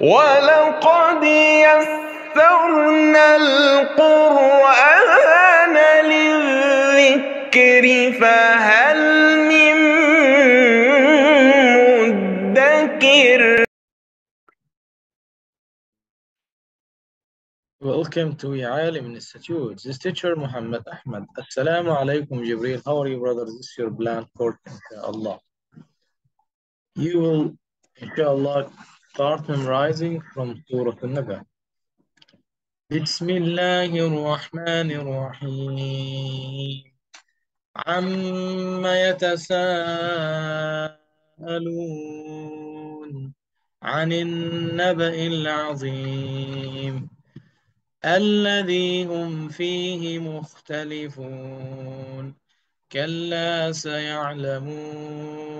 ولقد يسرنا القرآن للذكر فهل من مدكر Welcome to عالم Institute. This teacher Muhammad Ahmad. Assalamu alaikum Jibril. How are you brother? This is your bland court inshallah. You will inshallah start memorizing from Surah An-Naba. بسم الله الرحمن الرحيم عما يتساءلون عن النبأ العظيم الذي هم فيه مختلفون كلا سيعلمون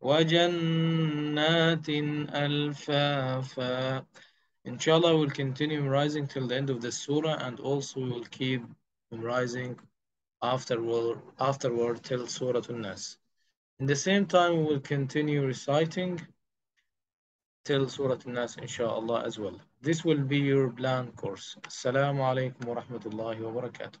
وجنات ألفافا Inshallah, we'll continue memorizing till the end of the surah and also we'll keep memorizing afterward, afterward till Surah An-Nas. In the same time, we will continue reciting till Surah An-Nas, inshallah, as well. This will be your blank course. Assalamu alaikum wa rahmatullahi wa barakatuh.